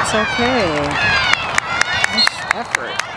It's okay. Nice effort.